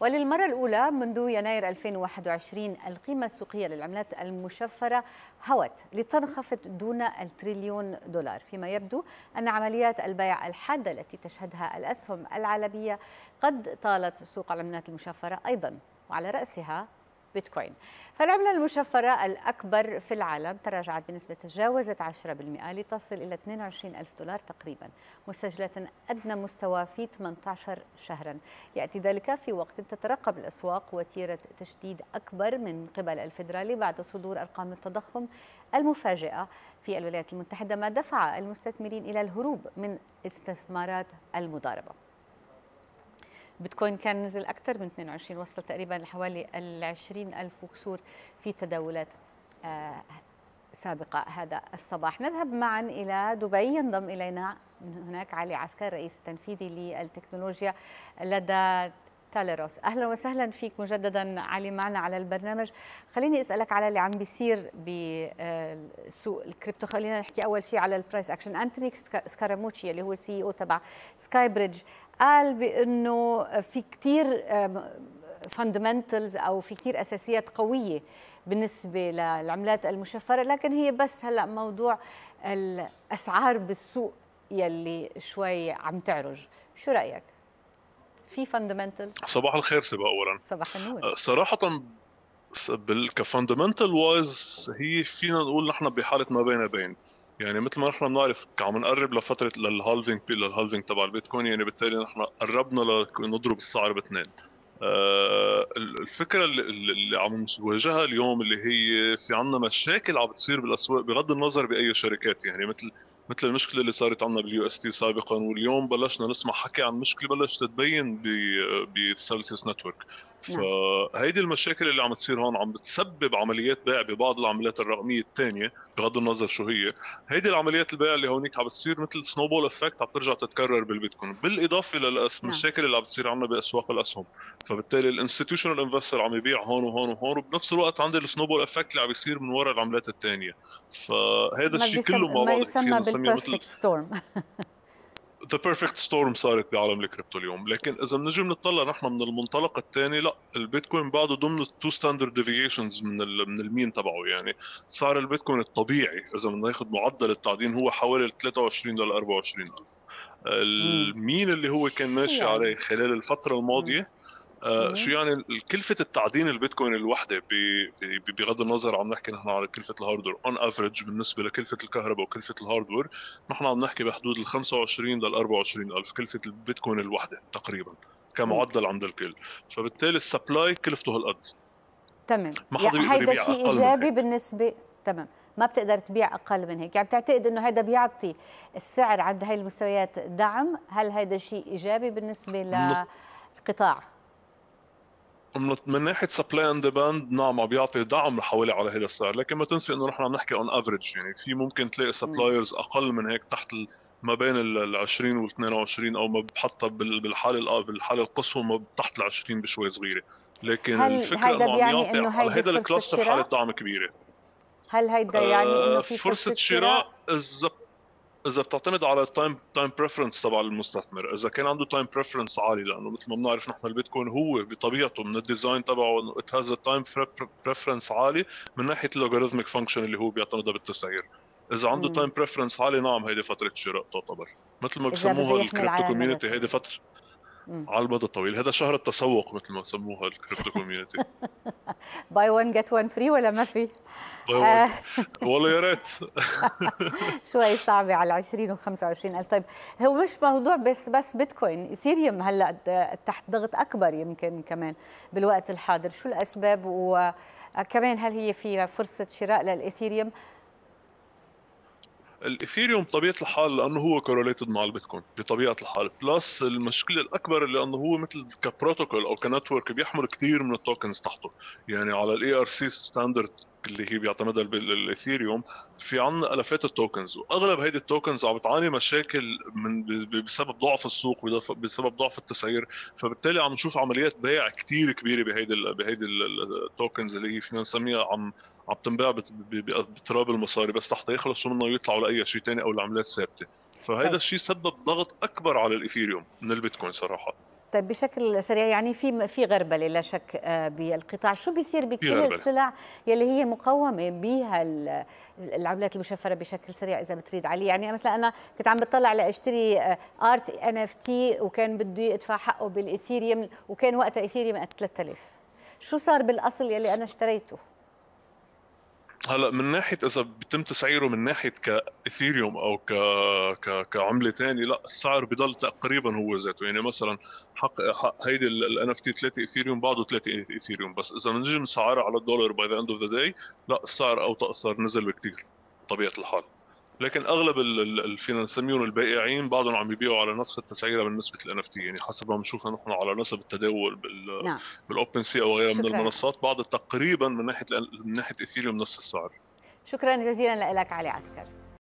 وللمرة الأولى منذ يناير 2021 القيمة السوقية للعملات المشفرة هوت لتنخفض دون التريليون دولار. فيما يبدو أن عمليات البيع الحادة التي تشهدها الأسهم العالمية قد طالت سوق العملات المشفرة أيضا. وعلى رأسها بيتكوين. فالعملة المشفرة الأكبر في العالم تراجعت بنسبة تجاوزت 10% لتصل إلى 22 ألف دولار تقريبا مسجلة أدنى مستوى في 18 شهرا. يأتي ذلك في وقت تترقب الأسواق وتيرة تشديد أكبر من قبل الفيدرالي بعد صدور أرقام التضخم المفاجئة. في الولايات المتحدة ما دفع المستثمرين إلى الهروب من استثمارات المضاربة. بيتكوين كان نزل أكثر من 22 وصل تقريبا لحوالي ال 20 ألف وكسور في تداولات آه سابقة هذا الصباح. نذهب معا إلى دبي ينضم إلينا من هناك علي عسكر رئيس التنفيذي للتكنولوجيا لدى تاليروس. أهلا وسهلا فيك مجددا علي معنا على البرنامج. خليني أسألك على اللي عم بيصير بسوق الكريبتو. خلينا نحكي أول شيء على ال price action. أنتوني سكاراموتشي اللي هو CEO تبع سكاي بريدج قال بأنه في كثير fundamentals أو في كثير أساسيات قوية بالنسبة للعملات المشفرة لكن هي بس هلأ موضوع الأسعار بالسوق يلي شوي عم تعرج. شو رأيك؟ في fundamentals صباح الخير صبا اولا. صباح النور. صراحة ك fundamental wise هي فينا نقول نحن بحالة ما بين بين. يعني مثل ما نحن بنعرف عم نقرب لفترة لل halving لل halving تبع البيتكوين يعني بالتالي نحن قربنا لنضرب السعر باثنين آه الفكرة اللي, عم نواجهها اليوم اللي هي في عندنا مشاكل عم بتصير بالأسواق بغض النظر بأي شركات. يعني مثل مثل المشكلة اللي صارت عندنا بال UST سابقا واليوم بلشنا نسمع حكي عن مشكلة بلشت تتبين بسلسيوس network. فهيدي المشاكل اللي عم تصير هون عم بتسبب عمليات بيع ببعض العمليات الرقمية الثانية بغض النظر شو هي. هيدي العمليات البيع اللي هونيك عم بتصير مثل snowball effect عم ترجع تتكرر بالبيتكوين. بالإضافة للمشاكل اللي عم بتصير عندنا بأسواق الأسهم. فبالتالي ال institutional investor عم يبيع هون وهون وهون وبنفس الوقت عندي ال snowball effect اللي عم يصير من وراء العملات الثانية فهذا الشيء كله مع بعض فينا نسميه مثل storm the perfect storm صارت بعالم الكريبتو اليوم. لكن إذا بنجي بنطلع نحن من المنطلق الثاني لا البيتكوين بعده ضمن ال two standard deviations من من ال mean تبعه. يعني سعر البيتكوين الطبيعي إذا بدنا ناخذ معدل التعدين هو حوالي 23 ل 24 ألف. ال mean اللي هو كان ماشي يعني؟ عليه خلال الفترة الماضية آه شو يعني كلفة التعدين البيتكوين الوحدة بغض النظر عم نحكي نحن على كلفة ال hardware on average بالنسبة لكلفة الكهرباء وكلفة ال hardware نحن عم نحكي بحدود ال 25 لل 24 ألف كلفة البيتكوين الوحدة تقريبا كمعدل عند الكل. فبالتالي ال supply كلفته هالقد. تمام. ما حدا يعني هيدا شيء إيجابي بالنسبة تمام. ما بتقدر تبيع أقل من هيك. يعني بتعتقد إنه هذا بيعطي السعر عند هاي المستويات دعم؟ هل هذا شيء إيجابي بالنسبة للقطاع من ناحية supply and demand نعم عم بيعطي دعم حوالي على هذا السعر. لكن ما تنسي إنه نحن عم نحكي on average يعني في ممكن تلاقي suppliers أقل من هيك تحت ما بين ال 20 وال 22 أو ما حتى بالحاله بالحاله القصوى ما تحت ال 20 بشوي صغيرة. لكن هل الفكرة إنه عم يعطي على هذا ال cluster حالة دعم كبيرة. هل هيدا يعني إنه في فرصة شراء اذا إذا بتعتمد على ال time time preference تبع المستثمر إذا كان عنده time preference عالي لأنه مثل ما بنعرف نحن البيتكوين هو بطبيعته من ال design تبعه انه it has time preference عالي من ناحية ال logarithmic function اللي هو بيعتمدها بالتسعير. إذا عنده time preference عالي نعم هيدي فترة شراء تعتبر. مثل ما بسموها ال crypto community هيدي فترة على المدى الطويل. هذا شهر التسوق مثل ما سموها ال crypto community buy 1 get 1 free ولا ما في؟ آه. والله يا ريت. شوي صعبه على 20 و 25 ألف. طيب هو مش موضوع بس بس بيتكوين. إيثيريوم هلأ تحت ضغط أكبر يمكن كمان بالوقت الحاضر. شو الأسباب؟ وكمان هل هي في فرصة شراء للإيثيريوم؟ الإيثيريوم بطبيعه الحال لأنه هو correlated مع البيتكوين بطبيعة الحال. plus المشكلة الأكبر اللي انه هو مثل كبروتوكول أو ك network بيحمل كثير من ال tokens تحته. يعني على ال ERC standard اللي هي بيعتمدها الايثيريوم في عندنا آلافات ال tokens. وأغلب هيدي ال tokens عم بتعاني مشاكل من بسبب ضعف السوق بسبب ضعف التسعير. فبالتالي عم نشوف عمليات بيع كثير كبيرة بهيدي بهيدي ال tokens اللي هي فينا نسميها عم عم تنباع بتراب المصاري بس تحت يخلصوا منه ويطلعوا لأي شيء ثاني أو لعملات ثابتة. فهذا. الشيء سبب ضغط أكبر على الايثيريوم من البيتكوين صراحة. طيب بشكل سريع يعني في في غربلة لا شك بالقطاع. شو بيصير بكل السلع يلي هي مقومة بها العملات المشفرة بشكل سريع إذا بتريد علي؟ يعني مثلا أنا كنت عم بطلع لأشتري art NFT وكان بدي أدفع حقه بالإيثيريوم وكان وقتها إيثيريوم 3000 شو صار بالأصل يلي أنا اشتريته؟ هلا من ناحية إذا بيتم تسعيره من ناحية كإيثيريوم أو ك... ك... كعملة ثانية لا السعر بضل تقريبا هو ذاته. يعني مثلا حق, حق هيدي ال NFT 3 إيثيريوم بعده 3 إيثيريوم. بس إذا بنجي نسعرها على الدولار by the end of the day لا السعر اوطى صار نزل بكثير بطبيعه الحال. لكن أغلب اللي فينا نسميهم البائعين بعضهم عم يبيعوا على نفس التسعيرة من نسبة ال NFT يعني حسب ما بنشوفها نحن على نسب التداول بال نعم. بال OpenSea أو غيرها من المنصات بعض تقريبا من ناحية من ناحية ايثيريوم نفس السعر. شكرا جزيلا لك علي عسكر.